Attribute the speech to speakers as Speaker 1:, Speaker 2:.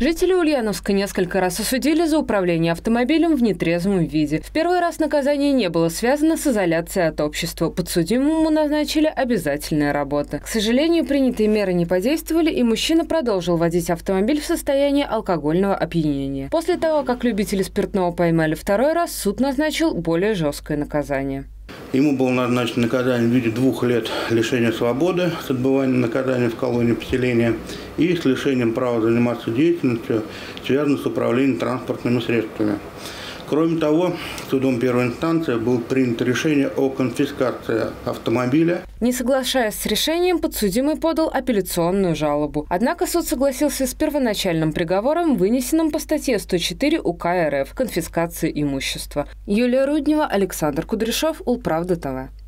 Speaker 1: Жители Ульяновска несколько раз осудили за управление автомобилем в нетрезвом виде. В первый раз наказание не было связано с изоляцией от общества. Подсудимому назначили обязательные работы. К сожалению, принятые меры не подействовали, и мужчина продолжил водить автомобиль в состоянии алкогольного опьянения. После того, как любители спиртного поймали второй раз, суд назначил более жесткое наказание.
Speaker 2: Ему было назначено наказание в виде двух лет лишения свободы с отбыванием наказания в колонии поселения и с лишением права заниматься деятельностью, связанной с управлением транспортными средствами. Кроме того, судом первой инстанции было принято решение о конфискации автомобиля.
Speaker 1: Не соглашаясь с решением, подсудимый подал апелляционную жалобу. Однако суд согласился с первоначальным приговором, вынесенным по статье 104 УК РФ «Конфискация имущества». Юлия Руднева, Александр Кудряшов, Улправда ТВ.